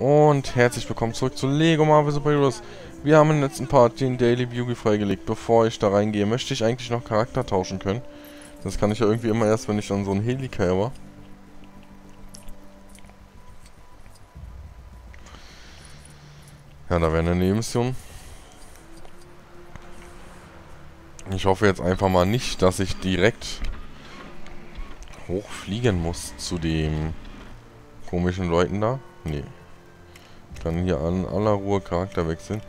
Und herzlich willkommen zurück zu Lego Marvel Super Heroes. Wir haben im letzten Part den Daily Bugle freigelegt. Bevor ich da reingehe, möchte ich eigentlich noch Charakter tauschen können. Das kann ich ja irgendwie immer erst, wenn ich dann so ein Helikai war. Ja, da wäre eine Nebenmission. Ich hoffe jetzt einfach mal nicht, dass ich direkt hochfliegen muss zu dem komischen Leuten da. Nee. Kann hier an aller Ruhe Charakter wechseln.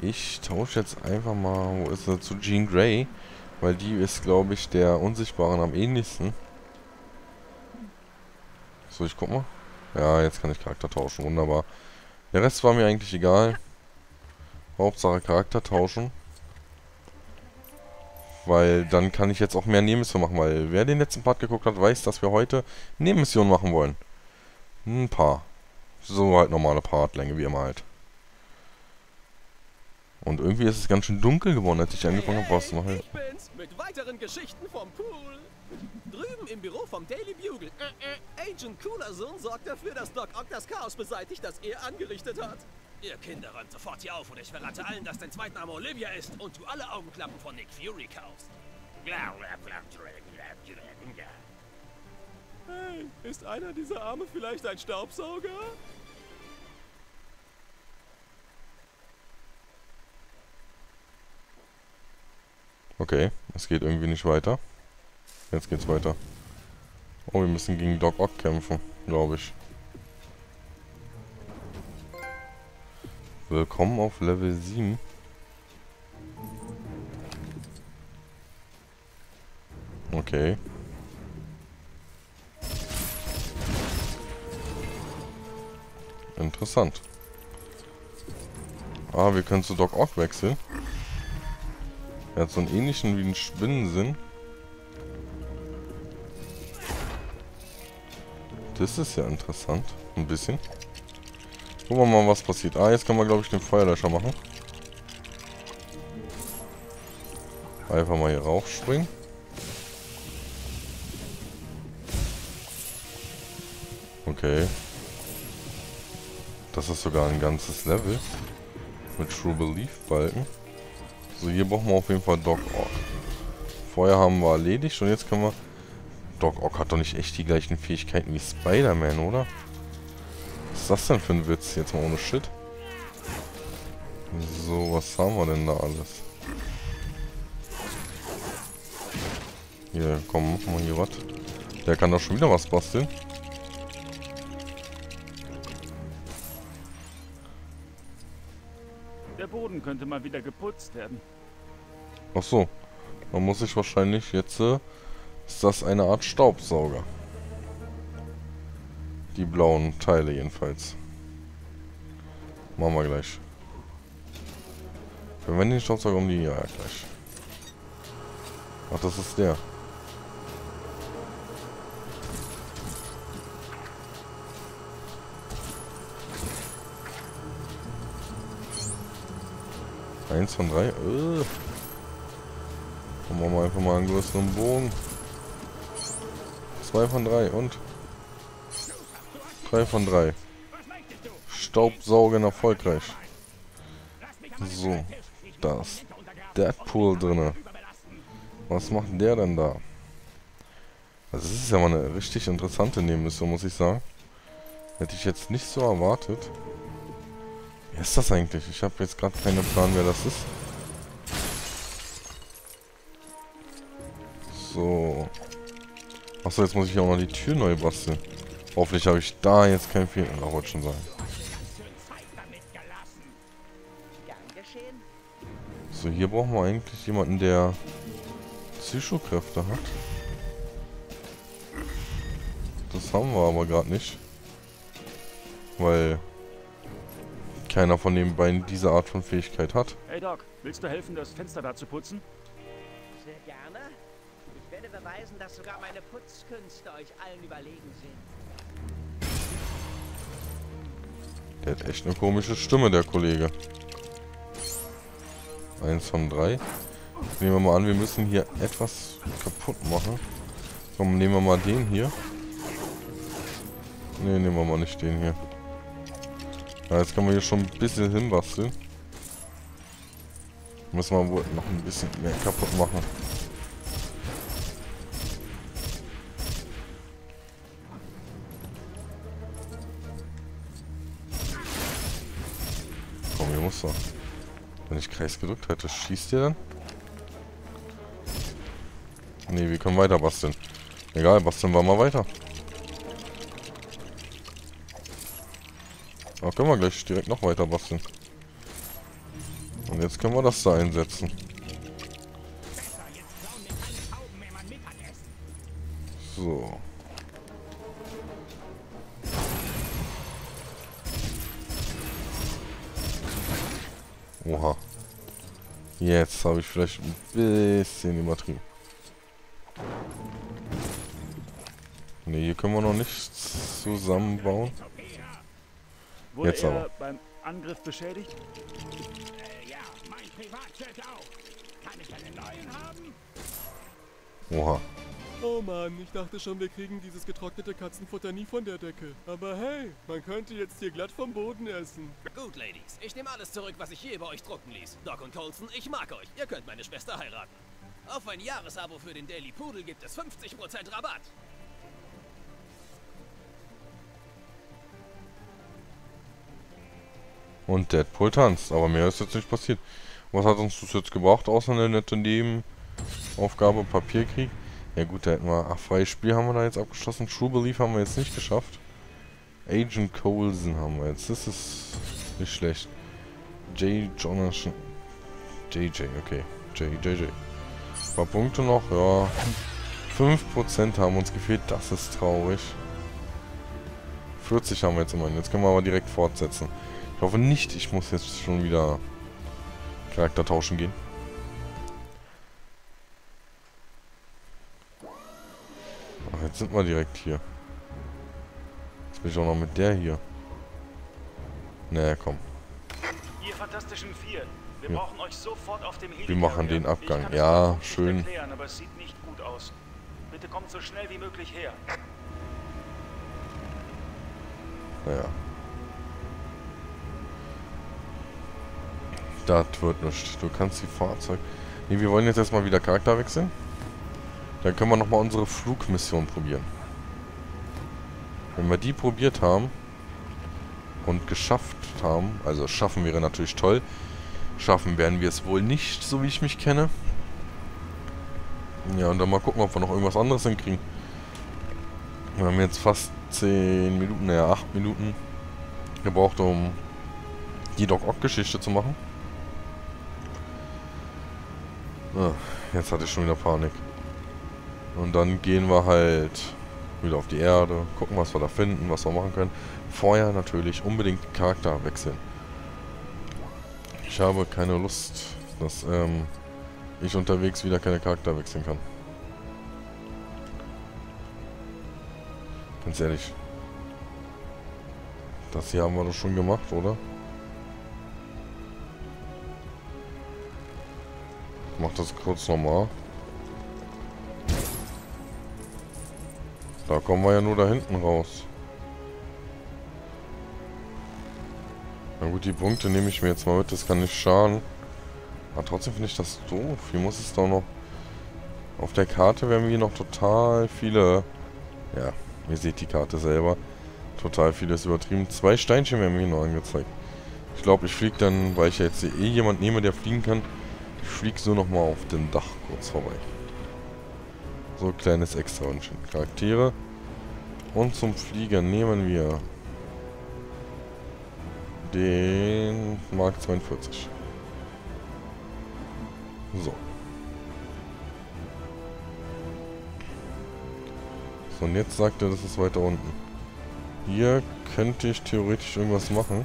Ich tausche jetzt einfach mal, wo ist er, zu Jean Grey. Weil die ist, glaube ich, der Unsichtbaren am ähnlichsten. So, ich guck mal. Ja, jetzt kann ich Charakter tauschen. Wunderbar. Der Rest war mir eigentlich egal. Hauptsache Charakter tauschen. Weil dann kann ich jetzt auch mehr Nebenmissionen machen, weil wer den letzten Part geguckt hat, weiß, dass wir heute Nebenmissionen machen wollen. Ein paar. So halt normale Partlänge, wie immer halt. Und irgendwie ist es ganz schön dunkel geworden, als ich angefangen habe, was zu machen. Ich bin's, mit weiteren Geschichten vom Pool. Drüben im Büro vom Daily Bugle. Äh, äh, Agent Coolersohn sorgt dafür, dass Doc Ock das Chaos beseitigt, das er angerichtet hat. Ihr Kinder räumt sofort hier auf und ich verrate allen, dass dein Zweitname Olivia ist und du alle Augenklappen von Nick Fury kaufst. Hey, ist einer dieser Arme vielleicht ein Staubsauger? Okay, es geht irgendwie nicht weiter. Jetzt geht's weiter. Oh, wir müssen gegen Doc Ock kämpfen, glaube ich. Willkommen auf Level 7. Okay. Interessant. Ah, wir können zu Doc Ock wechseln. Er hat so einen ähnlichen wie einen Spinnensinn. Das ist ja interessant. Ein bisschen. Gucken wir mal, was passiert. Ah, jetzt können wir, glaube ich, den Feuerlöscher machen. Einfach mal hier raufspringen. Okay. Das ist sogar ein ganzes Level. Mit True Belief Balken. So, hier brauchen wir auf jeden Fall Doc Ock. Vorher haben wir erledigt und jetzt können wir... Doc Ock hat doch nicht echt die gleichen Fähigkeiten wie Spider-Man, oder? Was ist das denn für ein Witz? Jetzt mal ohne Shit. So, was haben wir denn da alles? Hier, komm, mach mal hier was. Der kann doch schon wieder was basteln. Boden könnte mal wieder geputzt werden. Ach so. Dann muss ich wahrscheinlich jetzt... Äh, ist das eine Art Staubsauger. Die blauen Teile jedenfalls. Machen wir gleich. Verwende den Staubsauger um die... Ja, gleich. Ach, das ist der. Eins von drei. Äh. Dann machen wir einfach mal einen größeren Bogen. Zwei von drei und drei von drei. Staubsaugen erfolgreich. So, da ist Deadpool drinne. Was macht der denn da? Also das ist ja mal eine richtig interessante Nebenmission, muss ich sagen. Hätte ich jetzt nicht so erwartet. Wer ist das eigentlich? Ich habe jetzt gerade keinen Plan, wer das ist. So. Achso, jetzt muss ich auch noch die Tür neu basteln. Hoffentlich habe ich da jetzt keinen Fehler. Da wollte schon sein. So, hier brauchen wir eigentlich jemanden, der Psychokräfte hat. Das haben wir aber gerade nicht. Weil keiner von den beiden diese Art von Fähigkeit hat. Hey Doc, willst du helfen, das Fenster da zu putzen? Sehr gerne. Ich werde beweisen, dass sogar meine Putzkünste euch allen überlegen sind. Der hat echt eine komische Stimme, der Kollege. Eins von drei. Nehmen wir mal an, wir müssen hier etwas kaputt machen. Komm, nehmen wir mal den hier. Ne, nehmen wir mal nicht den hier. Ja, jetzt können wir hier schon ein bisschen hinbasteln. Müssen wir wohl noch ein bisschen mehr kaputt machen. Komm, hier muss er. Wenn ich Kreis gedrückt hätte, schießt der dann? Ne, wir können weiter basteln. Egal, basteln wir mal weiter. Da können wir gleich direkt noch weiter basteln. Und jetzt können wir das da einsetzen. So. Oha. Jetzt habe ich vielleicht ein bisschen übertrieben. Ne, hier können wir noch nichts zusammenbauen. Wurde Jetzt er aber. beim Angriff beschädigt? Äh, ja, mein Privatjet auch. Kann ich einen neuen haben? Oha. Oh Mann, ich dachte schon, wir kriegen dieses getrocknete Katzenfutter nie von der Decke. Aber hey, man könnte jetzt hier glatt vom Boden essen. Gut, Ladies. Ich nehme alles zurück, was ich je über euch drucken ließ. Doc und Colson, ich mag euch. Ihr könnt meine Schwester heiraten. Auf ein Jahresabo für den Daily Pudel gibt es 50% Rabatt. Und Deadpool tanzt. Aber mehr ist jetzt nicht passiert. Was hat uns das jetzt gebracht, außer eine nette Nebenaufgabe Papierkrieg? Ja gut, da hätten wir... Ach, freies Spiel haben wir da jetzt abgeschlossen. True Belief haben wir jetzt nicht geschafft. Agent Coulson haben wir jetzt. Das ist nicht schlecht. J. Jonathan... JJ, okay. J, JJ. Ein paar Punkte noch, ja. 5% haben uns gefehlt, das ist traurig. 40 haben wir jetzt immerhin. Jetzt können wir aber direkt fortsetzen. Ich hoffe nicht, ich muss jetzt schon wieder Charakter tauschen gehen. Ach, jetzt sind wir direkt hier. Jetzt bin ich auch noch mit der hier. Naja, komm. Ihr fantastischen Vier, wir Ja. brauchen euch sofort auf dem Heli. Wir machen den Abgang. Ja, schön. Erklären, aber es sieht nicht gut aus. Bitte kommt so schnell wie möglich her. Naja. Das wird nicht. Du kannst die Fahrzeug... Ne, wir wollen jetzt erstmal wieder Charakter wechseln. Dann können wir nochmal unsere Flugmission probieren. Wenn wir die probiert haben und geschafft haben, also schaffen wäre natürlich toll. Schaffen werden wir es wohl nicht, so wie ich mich kenne. Ja, und dann mal gucken, ob wir noch irgendwas anderes hinkriegen. Wir haben jetzt fast 10 Minuten, naja, 8 Minuten gebraucht, um die Doc-Ock-Geschichte zu machen. Ah, jetzt hatte ich schon wieder Panik. Und dann gehen wir halt wieder auf die Erde, gucken, was wir da finden, was wir machen können. Vorher natürlich unbedingt Charakter wechseln. Ich habe keine Lust, dass ähm, ich unterwegs wieder keine Charakter wechseln kann. Ganz ehrlich. Das hier haben wir doch schon gemacht, oder? Mach das kurz nochmal. Da kommen wir ja nur da hinten raus. Na gut, die Punkte nehme ich mir jetzt mal mit, das kann nicht schaden. Aber trotzdem finde ich das doof. Hier muss es doch noch... Auf der Karte werden wir hier noch total viele... Ja, ihr seht die Karte selber. Total vieles übertrieben. Zwei Steinchen werden mir hier noch angezeigt. Ich glaube, ich fliege dann, weil ich ja jetzt eh jemand nehme, der fliegen kann. Ich fliege so nochmal auf dem Dach kurz vorbei. So ein kleines extra Wünschen. Charaktere. Und zum Flieger nehmen wir den Mark 42. So. So, und jetzt sagt er, das ist weiter unten. Hier könnte ich theoretisch irgendwas machen.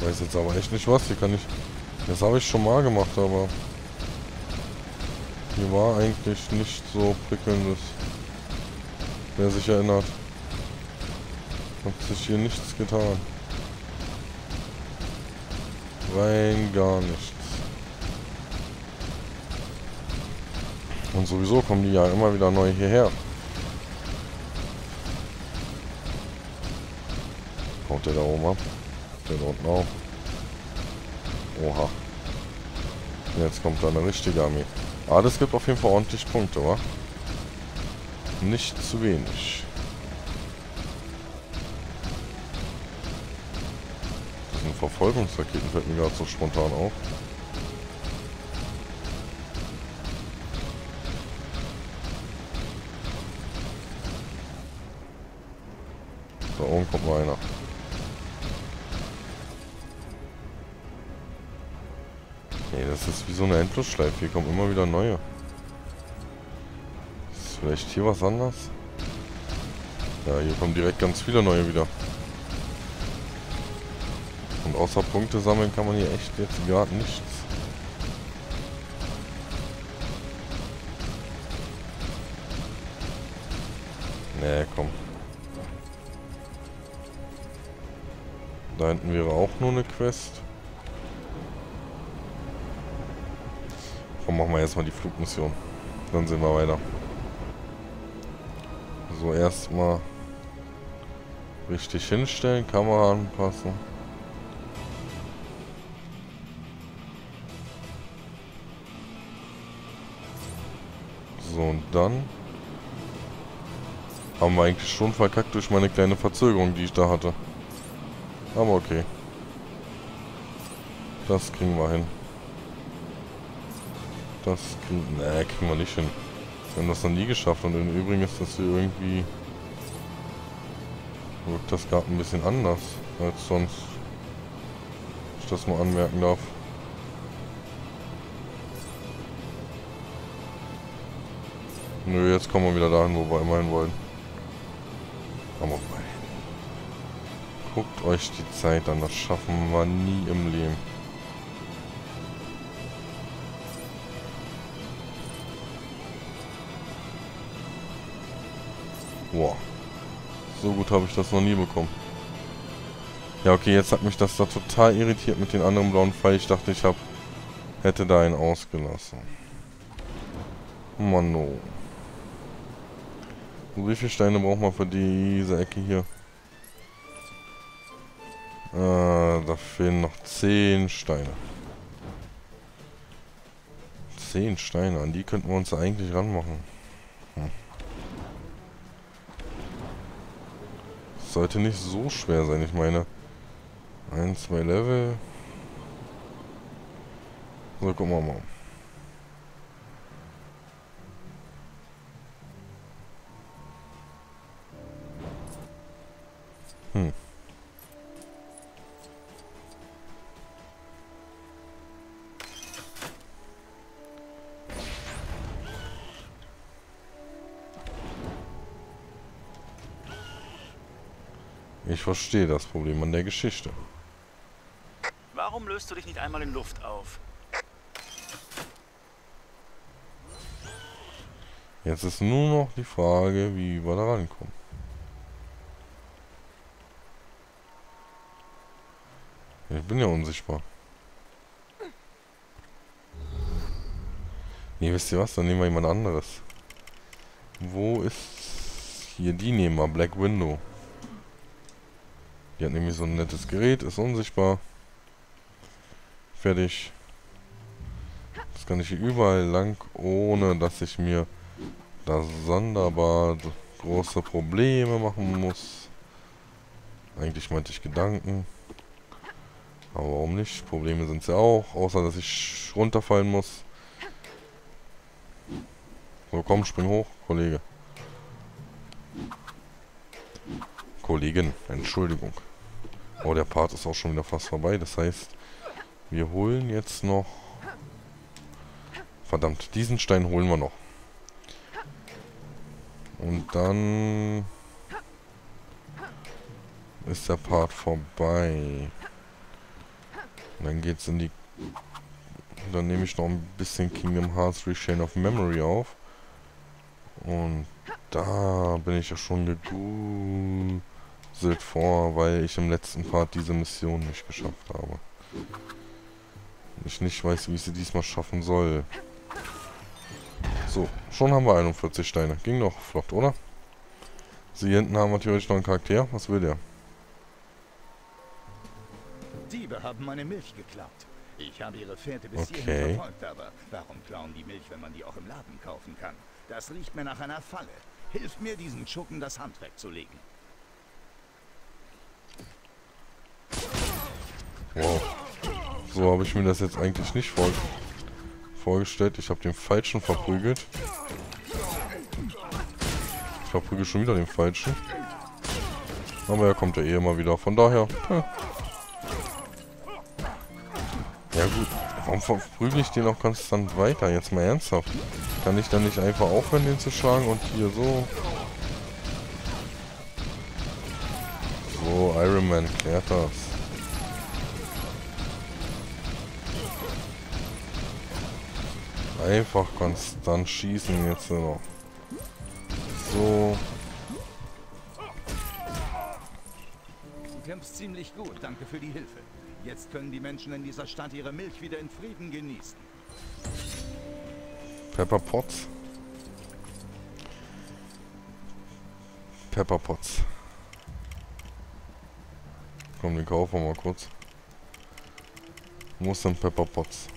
Weiß jetzt aber echt nicht was. Hier kann ich... Das habe ich schon mal gemacht, aber... Hier war eigentlich nicht so prickelndes. Wer sich erinnert. Hat sich hier nichts getan. Rein gar nichts. Und sowieso kommen die ja immer wieder neu hierher. Haut der da oben ab. Da unten auch. Oha. Jetzt kommt da eine richtige Armee. Ah, das gibt auf jeden Fall ordentlich Punkte, wa? Nicht zu wenig. Das sind Verfolgungsraketen, fällt mir gerade so spontan auf. Da oben kommt mal einer. Nee, das ist wie so eine Endlosschleife. Hier kommen immer wieder neue. Ist vielleicht hier was anderes? Ja, hier kommen direkt ganz viele neue wieder. Und außer Punkte sammeln kann man hier echt jetzt gerade nichts. Nee, komm. Da hinten wäre auch nur eine Quest. Komm, machen wir erstmal die Flugmission. Dann sehen wir weiter. So, erstmal richtig hinstellen, Kamera anpassen. So, und dann haben wir eigentlich schon verkackt durch meine kleine Verzögerung, die ich da hatte. Aber okay. Das kriegen wir hin. Das kriegen, nee, kriegen wir nicht hin. Wir haben das noch nie geschafft und im Übrigen ist das hier irgendwie... Wirkt das gerade ein bisschen anders als sonst. Wenn ich das mal anmerken darf. Nö, jetzt kommen wir wieder dahin, wo wir immerhin wollen. Aber bei. Guckt euch die Zeit an, das schaffen wir nie im Leben. Boah. So gut habe ich das noch nie bekommen. Ja, okay, jetzt hat mich das da total irritiert mit den anderen blauen Pfeil. Ich dachte, ich hab, hätte da einen ausgelassen. Mano. Wie viele Steine braucht man für diese Ecke hier? Äh, da fehlen noch 10 Steine. 10 Steine, an die könnten wir uns eigentlich ranmachen. Hm. Sollte nicht so schwer sein, ich meine. Ein, zwei Level. So, gucken wir mal. Hm. Ich verstehe das Problem an der Geschichte. Warum löst du dich nicht einmal in Luft auf? Jetzt ist nur noch die Frage, wie wir da rankommen. Ich bin ja unsichtbar. Nee, wisst ihr was? Dann nehmen wir jemand anderes. Wo ist... Hier, die nehmen wir. Black Window. Die hat nämlich so ein nettes Gerät, ist unsichtbar. Fertig. Das kann ich hier überall lang, ohne dass ich mir da sonderbar große Probleme machen muss. Eigentlich meinte ich Gedanken. Aber warum nicht? Probleme sind es ja auch, außer dass ich runterfallen muss. So, komm, spring hoch, Kollege. Kollegin, Entschuldigung. Oh, der Part ist auch schon wieder fast vorbei. Das heißt, wir holen jetzt noch... Verdammt, diesen Stein holen wir noch. Und dann... Ist der Part vorbei. Und dann geht's in die... Dann nehme ich noch ein bisschen Kingdom Hearts Rechain of Memory auf. Und da bin ich ja schon gegruselt vor, weil ich im letzten Part diese Mission nicht geschafft habe. Ich nicht weiß, wie ich sie diesmal schaffen soll. So, schon haben wir 41 Steine. Ging doch flott, oder? Sie hier hinten haben wir theoretisch noch einen Charakter. Was will der? Diebe haben meine Milch geklaut. Ich habe ihre Fährte bis Okay. hierhin verfolgt, aber warum klauen die Milch, wenn man die auch im Laden kaufen kann? Das riecht mir nach einer Falle. Hilf mir, diesen Schuppen das Handwerk zu legen. Wow. So habe ich mir das jetzt eigentlich nicht vor vorgestellt. Ich habe den Falschen verprügelt. Ich verprügel schon wieder den Falschen. Aber er kommt ja eh immer wieder. Von daher. Ja, ja gut. Warum verprügel ich den auch konstant weiter? Jetzt mal ernsthaft. Kann ich dann nicht einfach aufhören, den zu schlagen und hier so... So, Iron Man klärt das. Einfach konstant schießen jetzt noch. So. Du kämpfst ziemlich gut, danke für die Hilfe. Jetzt können die Menschen in dieser Stadt ihre Milch wieder in Frieden genießen. Pepper Potts. Pepper Potts. Komm, den kaufen wir mal kurz. Wo ist denn Pepper Potts?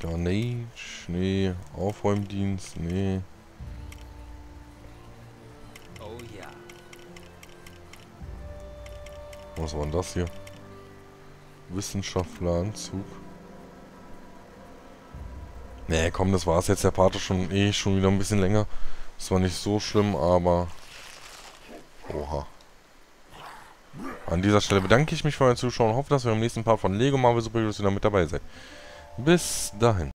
Garnage, nee. Aufräumdienst, nee. Oh ja. Was war denn das hier? Wissenschaftleranzug. Nee, komm, das war's jetzt. Der Part schon eh schon wieder ein bisschen länger. Das war nicht so schlimm, aber... Oha. An dieser Stelle bedanke ich mich für euer Zuschauen und hoffe, dass ihr im nächsten Part von Lego Marvel Super Heroes wieder mit dabei seid. Bis dahin.